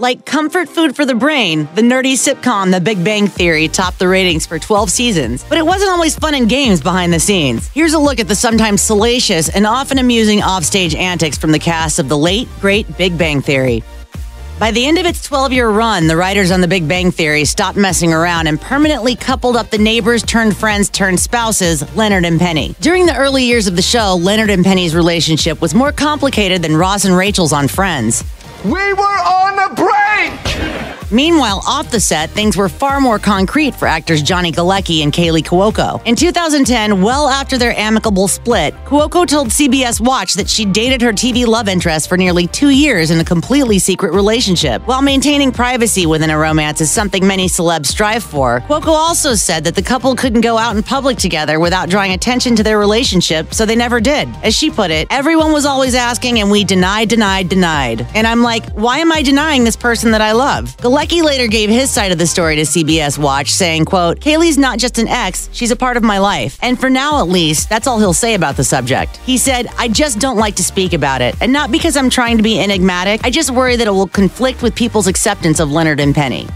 Like comfort food for the brain, the nerdy sitcom The Big Bang Theory topped the ratings for 12 seasons. But it wasn't always fun and games behind the scenes. Here's a look at the sometimes salacious and often amusing offstage antics from the cast of the late, great Big Bang Theory. By the end of its 12 year run, the writers on The Big Bang Theory stopped messing around and permanently coupled up the neighbors turned friends turned spouses, Leonard and Penny. During the early years of the show, Leonard and Penny's relationship was more complicated than Ross and Rachel's on Friends. We were on a break! Meanwhile, off the set, things were far more concrete for actors Johnny Galecki and Kaley Cuoco. In 2010, well after their amicable split, Cuoco told CBS Watch that she dated her TV love interest for nearly two years in a completely secret relationship. While maintaining privacy within a romance is something many celebs strive for, Cuoco also said that the couple couldn't go out in public together without drawing attention to their relationship, so they never did. As she put it, everyone was always asking, and we denied, denied, denied. And I'm like, why am I denying this person that I love? Later gave his side of the story to CBS Watch, saying, quote, Kaley's not just an ex, she's a part of my life. And for now, at least, that's all he'll say about the subject. He said, I just don't like to speak about it. And not because I'm trying to be enigmatic, I just worry that it will conflict with people's acceptance of Leonard and Penny.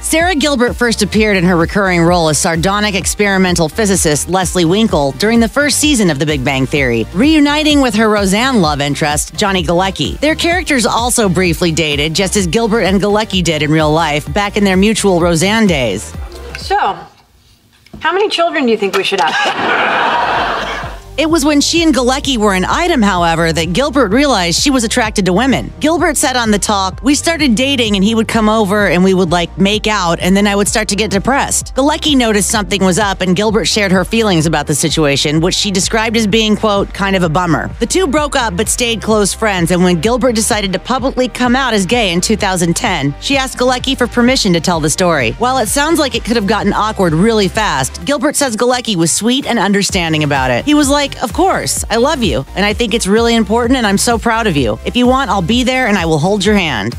Sara Gilbert first appeared in her recurring role as sardonic experimental physicist Leslie Winkle during the first season of The Big Bang Theory, reuniting with her Roseanne love interest, Johnny Galecki. Their characters also briefly dated, just as Gilbert and Galecki did in real life back in their mutual Roseanne days. So, how many children do you think we should have? It was when she and Galecki were an item, however, that Gilbert realized she was attracted to women. Gilbert said on the talk, We started dating and he would come over and we would like make out, and then I would start to get depressed. Galecki noticed something was up and Gilbert shared her feelings about the situation, which she described as being, quote, kind of a bummer. The two broke up but stayed close friends, and when Gilbert decided to publicly come out as gay in 2010, she asked Galecki for permission to tell the story. While it sounds like it could have gotten awkward really fast, Gilbert says Galecki was sweet and understanding about it. He was like, like, Of course, I love you, and I think it's really important, and I'm so proud of you. If you want, I'll be there and I will hold your hand.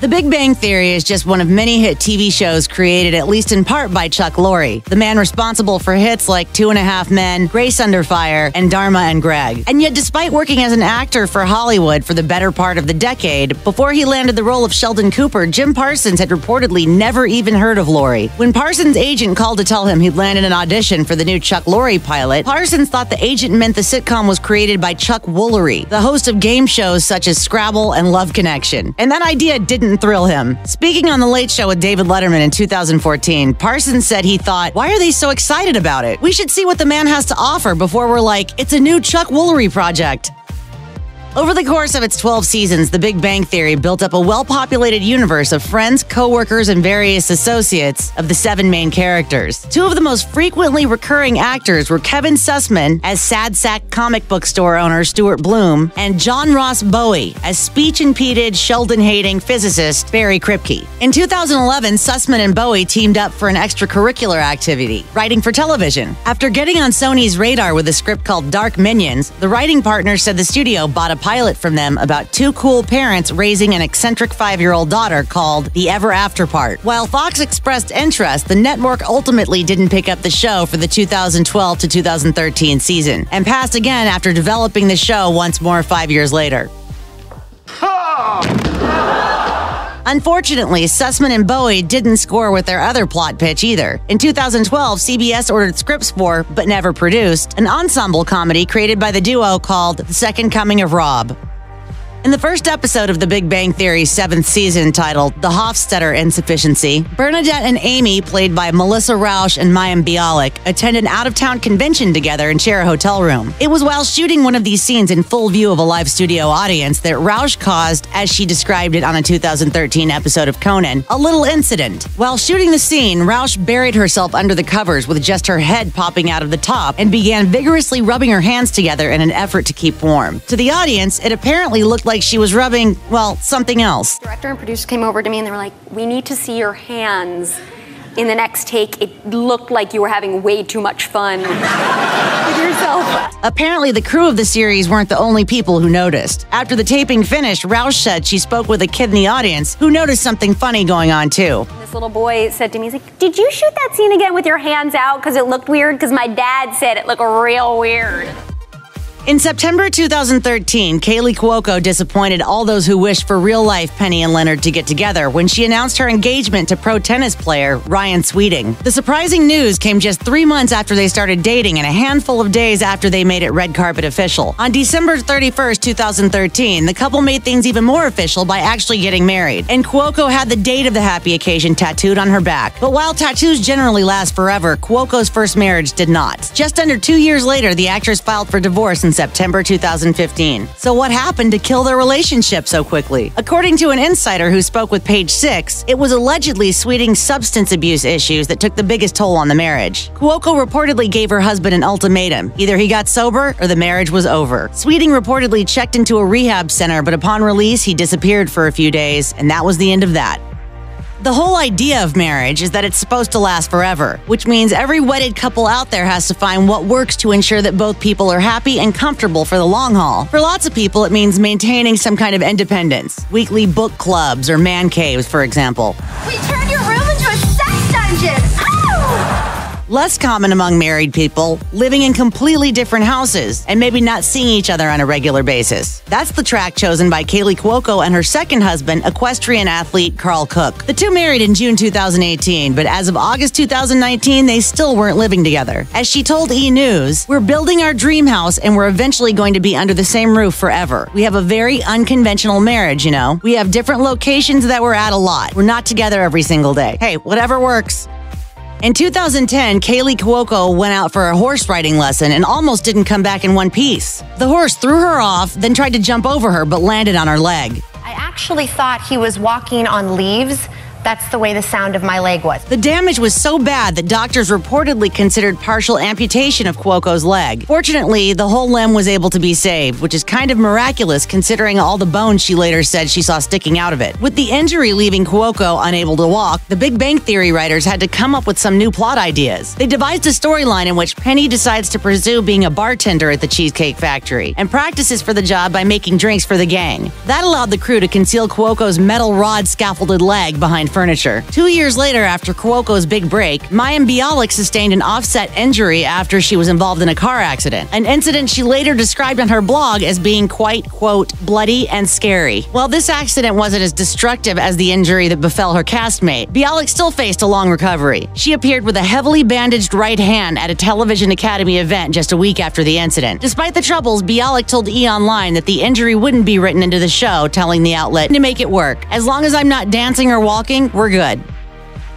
The Big Bang Theory is just one of many hit TV shows created at least in part by Chuck Lorre, the man responsible for hits like Two and a Half Men, Grace Under Fire, and Dharma and Greg. And yet, despite working as an actor for Hollywood for the better part of the decade, before he landed the role of Sheldon Cooper, Jim Parsons had reportedly never even heard of Lorre. When Parsons' agent called to tell him he'd landed an audition for the new Chuck Lorre pilot, Parsons thought the agent meant the sitcom was created by Chuck Woolery, the host of game shows such as Scrabble and Love Connection. And that idea didn't didn't thrill him. Speaking on The Late Show with David Letterman in 2014, Parsons said he thought, Why are they so excited about it? We should see what the man has to offer before we're like, it's a new Chuck Woolery project. Over the course of its 12 seasons, The Big Bang Theory built up a well populated universe of friends, coworkers, and various associates of the seven main characters. Two of the most frequently recurring actors were Kevin Sussman as Sad Sack comic book store owner Stuart Bloom and John Ross Bowie as speech impeded, Sheldon hating physicist Barry Kripke. In 2011, Sussman and Bowie teamed up for an extracurricular activity, writing for television. After getting on Sony's radar with a script called Dark Minions, the writing partners said the studio bought a pilot from them about two cool parents raising an eccentric five year old daughter called The Ever After Part. While Fox expressed interest, the network ultimately didn't pick up the show for the 2012 to 2013 season and passed again after developing the show once more five years later. Unfortunately, Sussman and Bowie didn't score with their other plot pitch either. In 2012, CBS ordered scripts for, but never produced, an ensemble comedy created by the duo called The Second Coming of Rob. In the first episode of The Big Bang Theory's seventh season, titled The Hofstetter Insufficiency, Bernadette and Amy, played by Melissa Rauch and Mayim Bialik, attend an out of town convention together and share a hotel room. It was while shooting one of these scenes in full view of a live studio audience that Rauch caused, as she described it on a 2013 episode of Conan, a little incident. While shooting the scene, Rauch buried herself under the covers with just her head popping out of the top and began vigorously rubbing her hands together in an effort to keep warm. To the audience, it apparently looked like she was rubbing, well, something else. Director and producer came over to me and they were like, we need to see your hands. In the next take, it looked like you were having way too much fun with yourself. Apparently, the crew of the series weren't the only people who noticed. After the taping finished, Rauch said she spoke with a kid in the audience who noticed something funny going on too. This little boy said to me, he's like, Did you shoot that scene again with your hands out? Because it looked weird? Because my dad said it looked real weird. In September 2013, Kaley Cuoco disappointed all those who wished for real life Penny and Leonard to get together when she announced her engagement to pro tennis player Ryan Sweeting. The surprising news came just three months after they started dating and a handful of days after they made it red carpet official. On December 31st, 2013, the couple made things even more official by actually getting married. And Cuoco had the date of the happy occasion tattooed on her back. But while tattoos generally last forever, Cuoco's first marriage did not. Just under two years later, the actress filed for divorce in September 2015. So, what happened to kill their relationship so quickly? According to an insider who spoke with Page Six, it was allegedly Sweeting's substance abuse issues that took the biggest toll on the marriage. Cuoco reportedly gave her husband an ultimatum either he got sober or the marriage was over. Sweeting reportedly checked into a rehab center, but upon release, he disappeared for a few days, and that was the end of that. The whole idea of marriage is that it's supposed to last forever, which means every wedded couple out there has to find what works to ensure that both people are happy and comfortable for the long haul. For lots of people, it means maintaining some kind of independence. Weekly book clubs or man caves, for example. We turned your room into a sex dungeon! Less common among married people, living in completely different houses and maybe not seeing each other on a regular basis. That's the track chosen by Kaley Cuoco and her second husband, equestrian athlete Carl Cook. The two married in June 2018, but as of August 2019, they still weren't living together. As she told E! News, we're building our dream house and we're eventually going to be under the same roof forever. We have a very unconventional marriage, you know. We have different locations that we're at a lot. We're not together every single day. Hey, whatever works. In 2010, Kaley Cuoco went out for a horse riding lesson and almost didn't come back in one piece. The horse threw her off, then tried to jump over her, but landed on her leg. I actually thought he was walking on leaves that's the way the sound of my leg was. The damage was so bad that doctors reportedly considered partial amputation of Cuoco's leg. Fortunately, the whole limb was able to be saved, which is kind of miraculous considering all the bones she later said she saw sticking out of it. With the injury leaving Cuoco unable to walk, the Big Bang Theory writers had to come up with some new plot ideas. They devised a storyline in which Penny decides to pursue being a bartender at the Cheesecake Factory and practices for the job by making drinks for the gang. That allowed the crew to conceal Cuoco's metal rod scaffolded leg behind furniture. Two years later, after Cuoco's big break, Mayim Bialik sustained an offset injury after she was involved in a car accident, an incident she later described on her blog as being quite, quote, bloody and scary. While this accident wasn't as destructive as the injury that befell her castmate, Bialik still faced a long recovery. She appeared with a heavily bandaged right hand at a Television Academy event just a week after the incident. Despite the troubles, Bialik told E! Online that the injury wouldn't be written into the show, telling the outlet to make it work. As long as I'm not dancing or walking, we're good.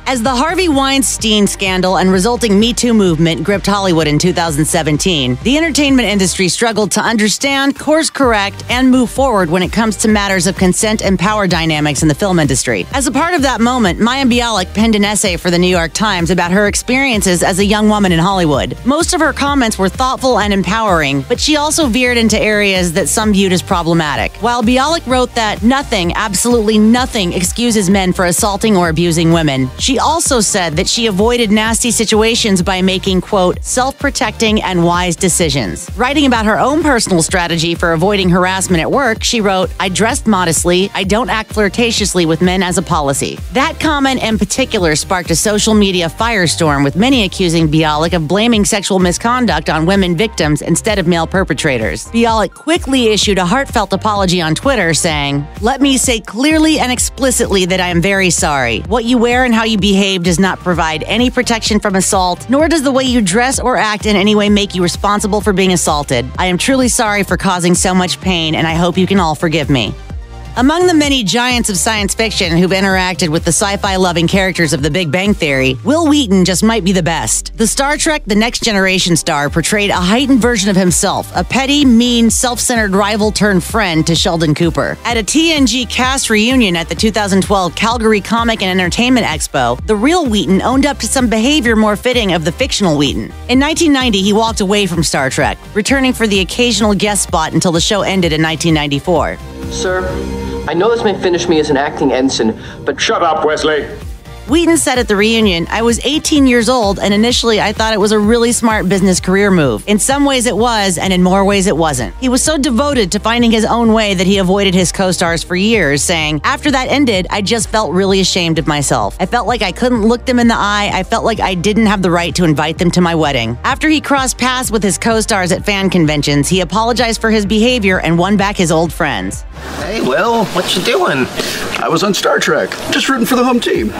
As the Harvey Weinstein scandal and resulting Me Too movement gripped Hollywood in 2017, the entertainment industry struggled to understand, course correct, and move forward when it comes to matters of consent and power dynamics in the film industry. As a part of that moment, Mayim Bialik penned an essay for the New York Times about her experiences as a young woman in Hollywood. Most of her comments were thoughtful and empowering, but she also veered into areas that some viewed as problematic. While Bialik wrote that nothing, absolutely nothing, excuses men for assaulting or abusing women, she also said that she avoided nasty situations by making, quote, self protecting and wise decisions. Writing about her own personal strategy for avoiding harassment at work, she wrote, I dressed modestly, I don't act flirtatiously with men as a policy. That comment in particular sparked a social media firestorm, with many accusing Bialik of blaming sexual misconduct on women victims instead of male perpetrators. Bialik quickly issued a heartfelt apology on Twitter, saying, Let me say clearly and explicitly that I am very sorry. What you wear and how you behave does not provide any protection from assault, nor does the way you dress or act in any way make you responsible for being assaulted. I am truly sorry for causing so much pain, and I hope you can all forgive me. Among the many giants of science fiction who've interacted with the sci fi loving characters of The Big Bang Theory, Wil Wheaton just might be the best. The Star Trek The Next Generation star portrayed a heightened version of himself, a petty, mean, self centered rival turned friend to Sheldon Cooper. At a TNG cast reunion at the 2012 Calgary Comic and Entertainment Expo, the real Wheaton owned up to some behavior more fitting of the fictional Wheaton. In 1990, he walked away from Star Trek, returning for the occasional guest spot until the show ended in 1994. Sir, I know this may finish me as an acting ensign, but Shut up, Wesley. Wheaton said at the reunion, I was 18 years old, and initially I thought it was a really smart business career move. In some ways it was, and in more ways it wasn't. He was so devoted to finding his own way that he avoided his co stars for years, saying, After that ended, I just felt really ashamed of myself. I felt like I couldn't look them in the eye. I felt like I didn't have the right to invite them to my wedding. After he crossed paths with his co stars at fan conventions, he apologized for his behavior and won back his old friends. Hey, Will, what you doing? I was on Star Trek, just rooting for the home team.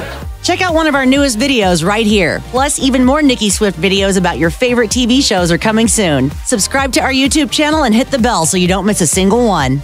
Check out one of our newest videos right here. Plus, even more Nicki Swift videos about your favorite TV shows are coming soon. Subscribe to our YouTube channel and hit the bell so you don't miss a single one.